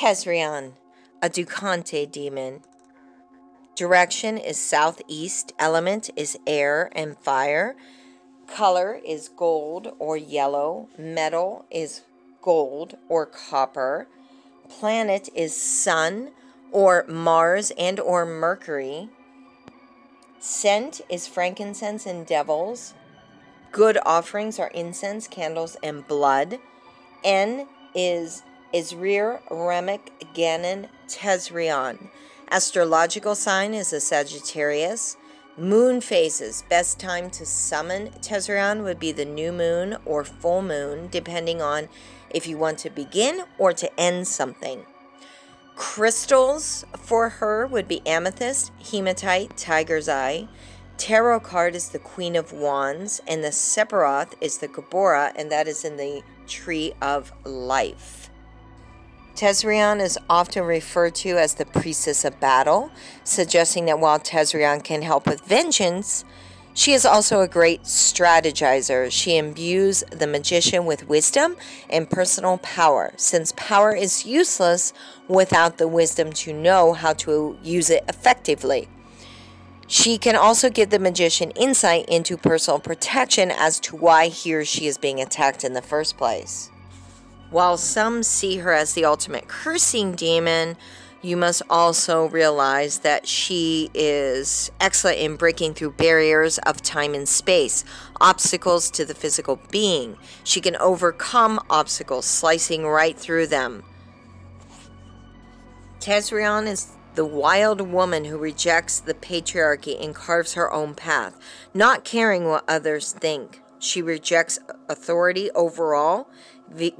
Tezrian, a Dukante demon. Direction is southeast. Element is air and fire. Color is gold or yellow. Metal is gold or copper. Planet is sun or Mars and or Mercury. Scent is frankincense and devils. Good offerings are incense, candles, and blood. N is Isrir, Remic, Ganon, Tezrian. Astrological sign is a Sagittarius. Moon phases. Best time to summon Tezrian would be the new moon or full moon, depending on if you want to begin or to end something. Crystals for her would be amethyst, hematite, tiger's eye. Tarot card is the Queen of Wands, and the Sephiroth is the Geburah, and that is in the Tree of Life. Tezrian is often referred to as the Priestess of Battle, suggesting that while Tezrian can help with vengeance, she is also a great strategizer. She imbues the magician with wisdom and personal power, since power is useless without the wisdom to know how to use it effectively. She can also give the magician insight into personal protection as to why he or she is being attacked in the first place. While some see her as the ultimate cursing demon, you must also realize that she is excellent in breaking through barriers of time and space, obstacles to the physical being. She can overcome obstacles, slicing right through them. Tezrian is the wild woman who rejects the patriarchy and carves her own path, not caring what others think. She rejects authority overall,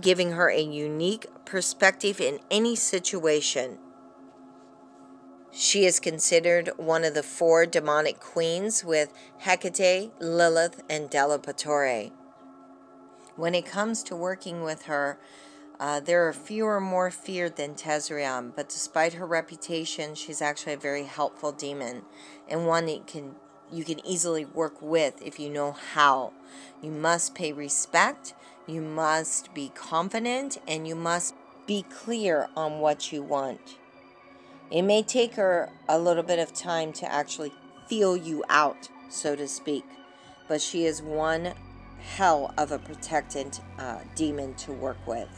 giving her a unique perspective in any situation. She is considered one of the four demonic queens with Hecate, Lilith, and Delepitore. When it comes to working with her, uh, there are fewer more feared than Tezrian, but despite her reputation, she's actually a very helpful demon and one that can you can easily work with if you know how. You must pay respect, you must be confident, and you must be clear on what you want. It may take her a little bit of time to actually feel you out, so to speak, but she is one hell of a protectant uh, demon to work with.